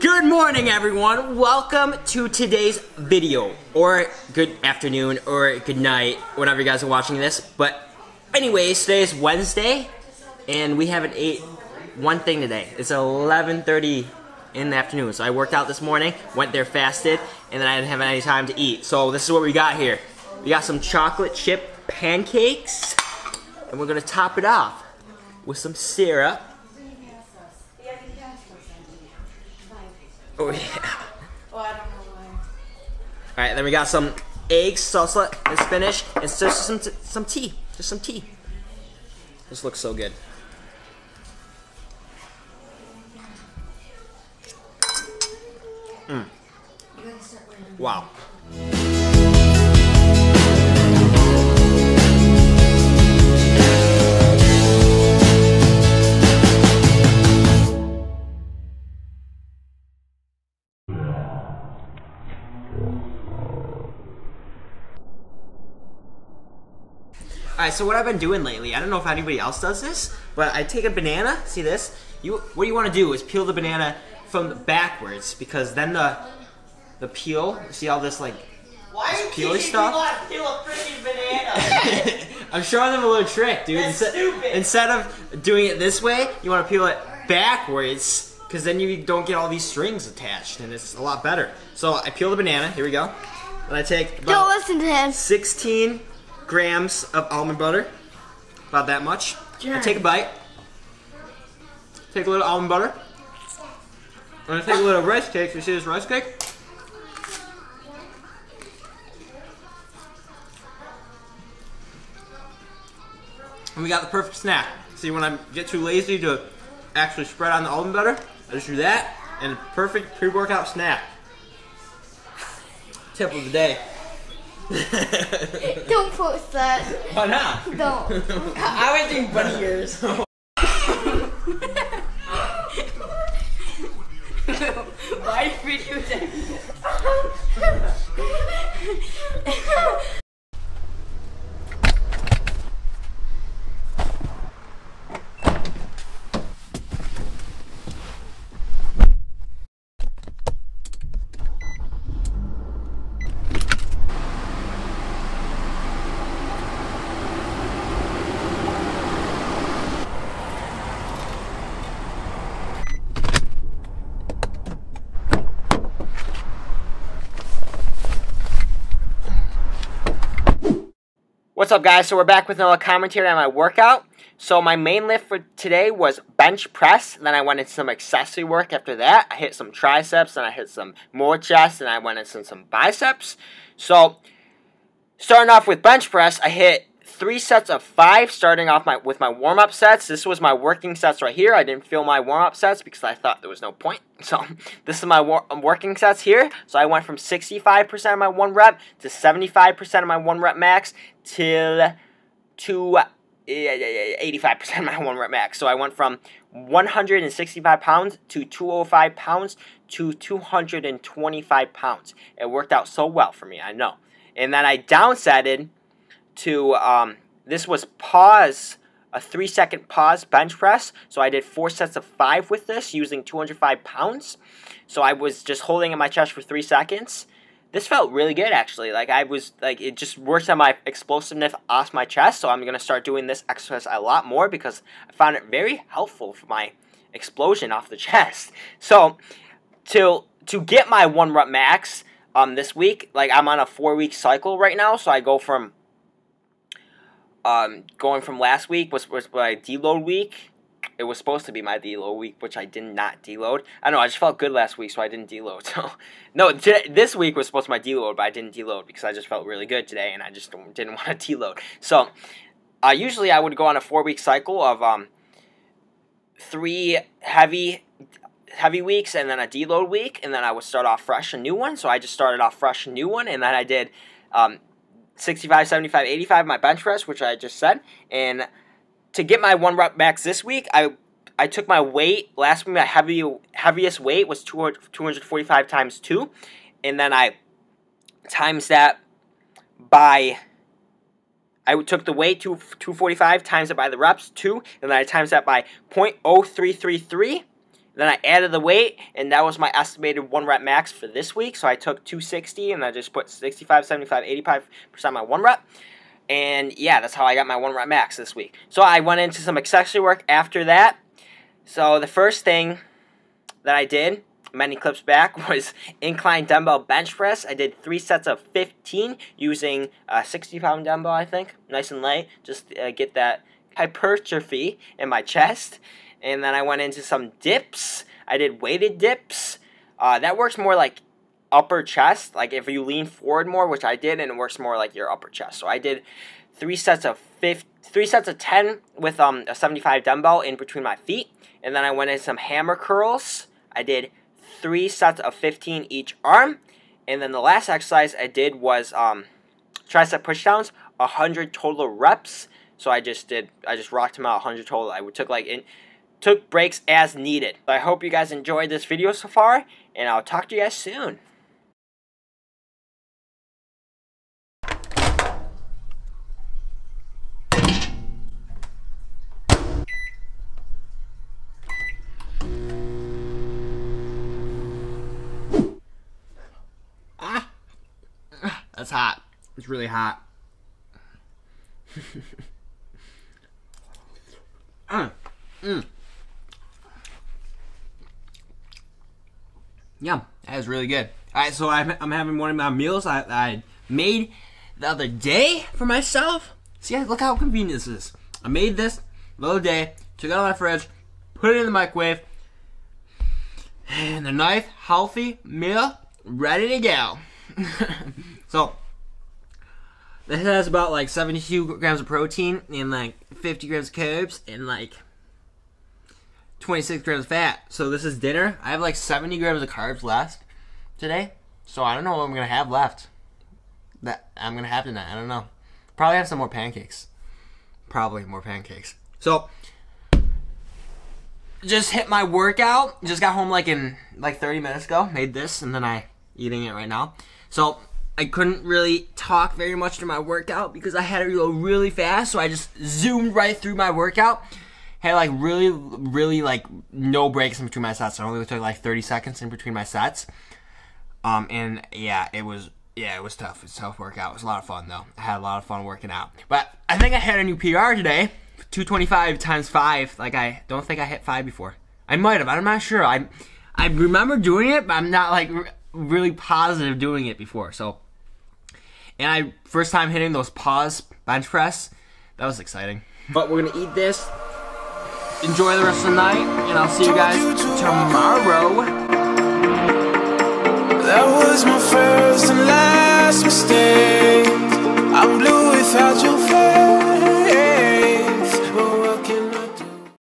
Good morning, everyone. Welcome to today's video, or good afternoon, or good night, whenever you guys are watching this. But, anyways, today is Wednesday, and we haven't ate one thing today. It's 11:30 in the afternoon, so I worked out this morning, went there fasted, and then I didn't have any time to eat. So this is what we got here. We got some chocolate chip pancakes, and we're gonna top it off with some syrup. Oh yeah. Oh, I don't know why. All right, then we got some eggs, salsa, and spinach, and just some some tea, just some tea. This looks so good. Mm. Wow. Alright, so what I've been doing lately, I don't know if anybody else does this, but I take a banana, see this? You what you want to do is peel the banana from the backwards because then the the peel, see all this like Why are you peely teaching stuff? people how to peel a freaking banana? I'm showing them a little trick, dude. That's Instead, stupid. instead of doing it this way, you want to peel it backwards because then you don't get all these strings attached and it's a lot better. So I peel the banana, here we go. And I take Don't listen to him. 16 grams of almond butter, about that much. I take a bite, take a little almond butter, and I take a little rice cake. You see this rice cake? And we got the perfect snack. See, when I get too lazy to actually spread on the almond butter, I just do that, and perfect pre-workout snack. Tip of the day. Don't post that. Why not? Don't. I was doing bunny ears. Why video What's up, guys? So we're back with another commentary on my workout. So my main lift for today was bench press. Then I went into some accessory work after that. I hit some triceps, and I hit some more chest, and I went into some biceps. So starting off with bench press, I hit three sets of five, starting off my with my warm up sets. This was my working sets right here. I didn't feel my warm up sets because I thought there was no point. So this is my wor- um, working sets here. So I went from 65% of my one rep to 75% of my one rep max till to uh, 85% of my one rep max. So I went from 165 pounds to 205 pounds to 225 pounds. It worked out so well for me, I know. And then I downsetted to um, this was pause a three second pause bench press. So i did four sets of five with this using 205 pounds. So i was just holding in my chest for three seconds. This felt really good actually. Like i was like it just works on my explosiveness off my chest. So i'm going to start doing this exercise a lot more because i found it very helpful for my explosion off the chest. So to to get my one rep max um this week like i'm on a four week cycle right now. So i go from um, going from last week was, was my deload week. It was supposed to be my deload week, which I did not deload. I know I just felt good last week, so I didn't deload. So no, today, this week was supposed to be my deload, but I didn't deload because I just felt really good today, and I just didn't want to deload. So uh, usually I would go on a four week cycle of um, three heavy heavy weeks and then a deload week, and then I would start off fresh a new one. So I just started off fresh a new one, and then I did um, 65, 75, 85 my bench press, which I just said. And to get my one rep max this week, I I took my weight last week. My heavy heaviest weight was 200, 245 times two, and then I times that by. I took the weight to 245 times it by the reps two, and then I times that by 0.0333 Then I added the weight, and that was my estimated one rep max for this week. So I took 260, and I just put 65, 75, 85% my one rep. And yeah, that's how I got my one rep max this week. So I went into some accessory work after that. So the first thing that I did many clips back was incline dumbbell bench press. I did three sets of 15 using a 60 pound dumbbell, I think, nice and light, just uh, get that hypertrophy in my chest. And then I went into some dips. I did weighted dips. Uh, that works more like upper chest, like if you lean forward more, which I did, and it works more like your upper chest. So I did three sets of 50, three sets of 10 with um, a 75 dumbbell in between my feet. And then I went in some hammer curls. I did three sets of 15 each arm. And then the last exercise I did was um, tricep pushdowns, 100 total reps. So I just did, I just rocked them out 100 total. I took like in, took breaks as needed. I hope you guys enjoyed this video so far, and I'll talk to you guys soon. That's hot. It's really hot. mm. Mm. Yeah, that is really good. All right, so I'm, I'm having one of my meals I, I made the other day for myself. See, look how convenient this is. I made this the other day, took it out of my fridge, put it in the microwave, and a nice, healthy meal ready to go. So this has about like 72 grams of protein and like 50 grams of carbs and like 26 grams of fat. So this is dinner. I have like 70 grams of carbs left today. So I don't know what I'm gonna have left. That I'm gonna have tonight. I don't know. Probably have some more pancakes. Probably more pancakes. So just hit my workout. Just got home like in like 30 minutes ago. Made this and then I eating it right now. So I couldn't really talk very much to my workout because I had to go really fast. So I just zoomed right through my workout. Had like really, really like no breaks in between my sets. I only took like 30 seconds in between my sets. Um, and yeah, it was yeah, it was tough. It's tough workout. It was a lot of fun though. I had a lot of fun working out. But I think I had a new PR today. 225 times five. Like I don't think I hit five before. I might have. I'm not sure. I I remember doing it, but I'm not like really positive doing it before. So and I first time hitting those pause bench press. That was exciting. But we're gonna eat this. Enjoy the rest of the night, and I'll see you guys tomorrow. That was my first and last mistake. I'm blue without you.